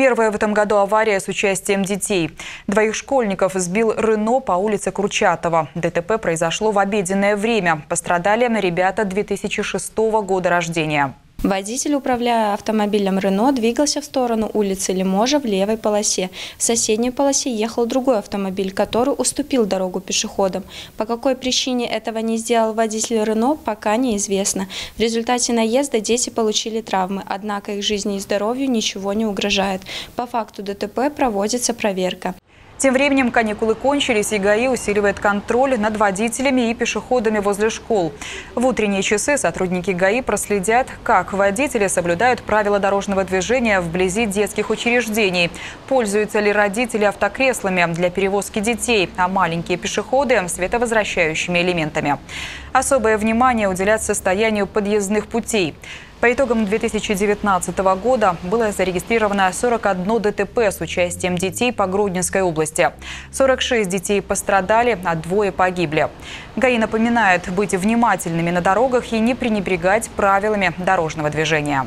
Первая в этом году авария с участием детей. Двоих школьников сбил Рено по улице Курчатова. ДТП произошло в обеденное время. Пострадали ребята 2006 года рождения. Водитель, управляя автомобилем «Рено», двигался в сторону улицы Лиможа в левой полосе. В соседней полосе ехал другой автомобиль, который уступил дорогу пешеходам. По какой причине этого не сделал водитель «Рено», пока неизвестно. В результате наезда дети получили травмы, однако их жизни и здоровью ничего не угрожает. По факту ДТП проводится проверка. Тем временем каникулы кончились, и ГАИ усиливает контроль над водителями и пешеходами возле школ. В утренние часы сотрудники ГАИ проследят, как водители соблюдают правила дорожного движения вблизи детских учреждений, пользуются ли родители автокреслами для перевозки детей, а маленькие пешеходы – световозвращающими элементами. Особое внимание уделять состоянию подъездных путей. По итогам 2019 года было зарегистрировано 41 ДТП с участием детей по Гродненской области. 46 детей пострадали, а двое погибли. ГАИ напоминает быть внимательными на дорогах и не пренебрегать правилами дорожного движения.